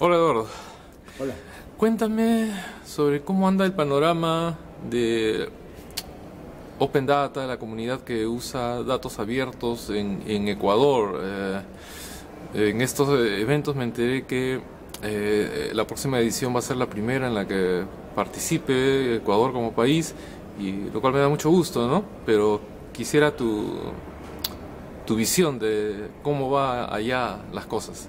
Hola Eduardo. Hola. Cuéntame sobre cómo anda el panorama de Open Data, la comunidad que usa datos abiertos en, Ecuador. Eh, en estos eventos me enteré que eh, la próxima edición va a ser la primera en la que participe Ecuador como país, y lo cual me da mucho gusto, ¿no? Pero quisiera tu, tu visión de cómo va allá las cosas.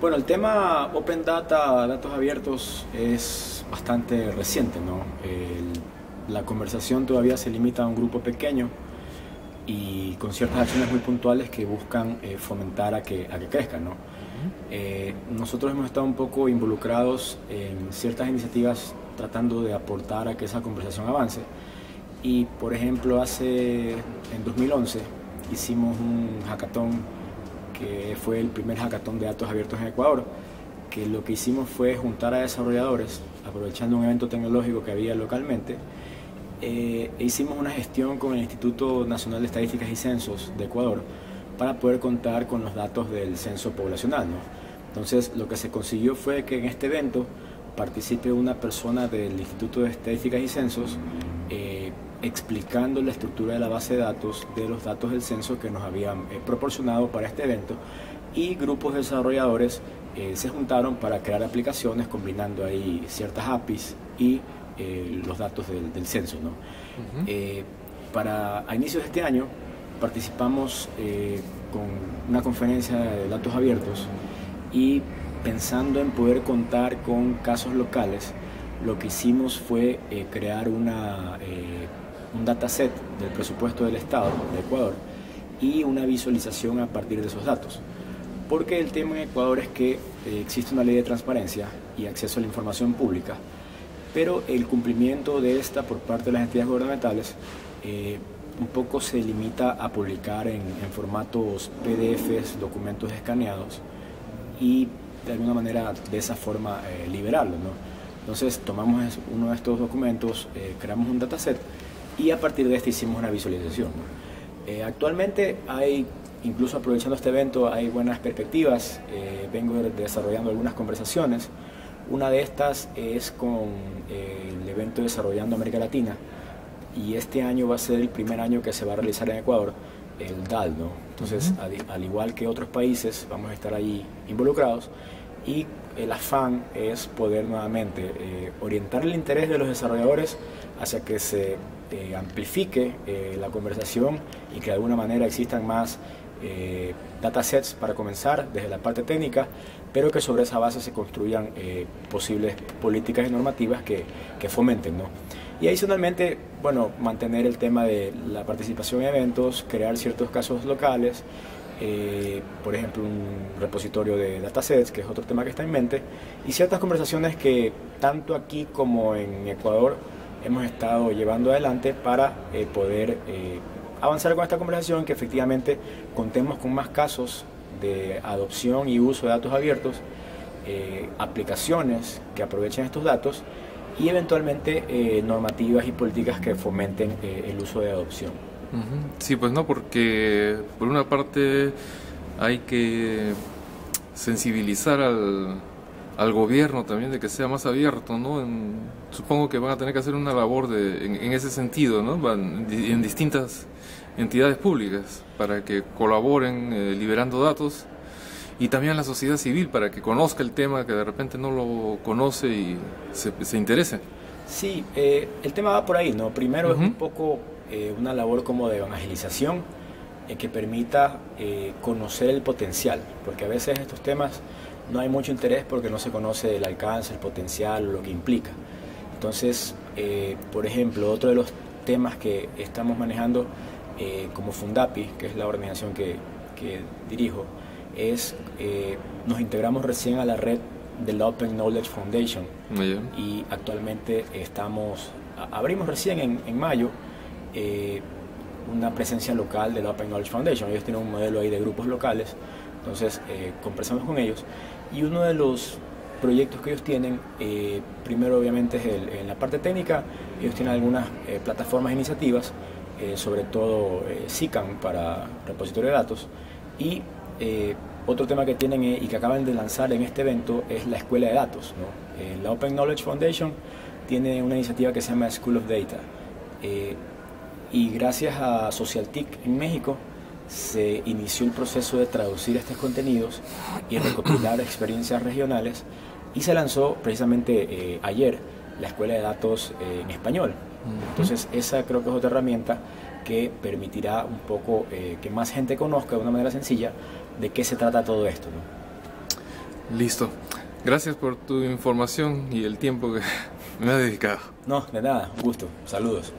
Bueno, el tema Open Data, datos abiertos, es bastante reciente, ¿no? la conversación todavía se limita a un grupo pequeño y con ciertas acciones muy puntuales que buscan eh, fomentar a que, a que crezcan, ¿no? Eh, nosotros hemos estado un poco involucrados en ciertas iniciativas tratando de aportar a que esa conversación avance. Y, por ejemplo, hace, en 2011, hicimos un hackathon que fue el primer hackathon de datos abiertos en Ecuador, que lo que hicimos fue juntar a desarrolladores, aprovechando un evento tecnológico que había localmente, eh, e hicimos una gestión con el Instituto Nacional de Estadísticas y Censos de Ecuador para poder contar con los datos del censo poblacional. Entonces, lo que se consiguió fue que en este evento participe una persona del Instituto de Estadísticas y Censos explicando la estructura de la base de datos de los datos del censo que nos habían eh, proporcionado para este evento y grupos de desarrolladores eh, se juntaron para crear aplicaciones combinando ahí ciertas APIs y eh, los datos del, censo. ¿no? para a inicios de este año participamos con una conferencia de datos abiertos y pensando en poder contar con casos locales, lo que hicimos fue crear una un dataset del presupuesto del Estado de Ecuador y una visualización a partir de esos datos. Porque el tema en Ecuador es que eh, existe una ley de transparencia y acceso a la información pública, pero el cumplimiento de esta por parte de las entidades gubernamentales eh, un poco se limita a publicar en, formatos PDFs, documentos escaneados y de alguna manera de esa forma eh, liberarlo. Entonces tomamos uno de estos documentos, creamos un dataset y a partir de este hicimos una visualización. Eh, actualmente hay, incluso aprovechando este evento, hay buenas perspectivas, eh, vengo desarrollando algunas conversaciones, una de estas es con eh, el evento Desarrollando América Latina. Y este año va a ser el primer año que se va a realizar en Ecuador, el DAL, ¿no? Entonces, al, igual que otros países, vamos a estar ahí involucrados. Y el afán es poder nuevamente orientar el interés de los desarrolladores hacia que se eh, amplifique eh, la conversación y que de alguna manera existan más eh, datasets para comenzar desde la parte técnica, pero que sobre esa base se construyan posibles políticas y normativas que, que fomenten. ¿no? Y adicionalmente, bueno, mantener el tema de la participación en eventos, crear ciertos casos locales, por ejemplo, un repositorio de datasets, que es otro tema que está en mente, y ciertas conversaciones que tanto aquí como en Ecuador hemos estado llevando adelante para eh, poder eh, avanzar con esta conversación, que efectivamente contemos con más casos de adopción y uso de datos abiertos, eh, aplicaciones que aprovechen estos datos y eventualmente normativas y políticas que fomenten el uso de adopción. Sí, pues no, porque por una parte hay que sensibilizar al, al gobierno también de que sea más abierto, ¿no? supongo que van a tener que hacer una labor de, en, ese sentido, ¿no? Van, en distintas entidades públicas para que colaboren eh, liberando datos y también la sociedad civil para que conozca el tema que de repente no lo conoce y se, se interese. Sí, eh, el tema va por ahí, ¿no? Primero es un poco eh, una labor como de evangelización que permita conocer el potencial, porque a veces estos temas no hay mucho interés porque no se conoce el alcance, el potencial, lo que implica. Entonces, eh, por ejemplo, otro de los temas que estamos manejando eh, como Fundapi, que es la organización que, dirijo, es eh, nos integramos recién a la red de la Open Knowledge Foundation y actualmente estamos, abrimos recién en, en mayo una presencia local de la Open Knowledge Foundation. Ellos tienen un modelo ahí de grupos locales, entonces conversamos con ellos y uno de los proyectos que ellos tienen, eh, primero obviamente es en la parte técnica, ellos tienen algunas eh, plataformas e iniciativas, eh, sobre todo SICAM para repositorio de datos, y Otro tema que tienen y que acaban de lanzar en este evento es la escuela de datos. ¿no? la Open Knowledge Foundation tiene una iniciativa que se llama School of Data. Y gracias a SocialTIC en México, se inició el proceso de traducir estos contenidos y recopilar experiencias regionales y se lanzó precisamente eh, ayer la escuela de datos eh, en español. Entonces esa creo que es otra herramienta que permitirá un poco eh, que más gente conozca de una manera sencilla de qué se trata todo esto. Listo. Gracias por tu información y el tiempo que me has dedicado. No, de nada, un gusto. Saludos.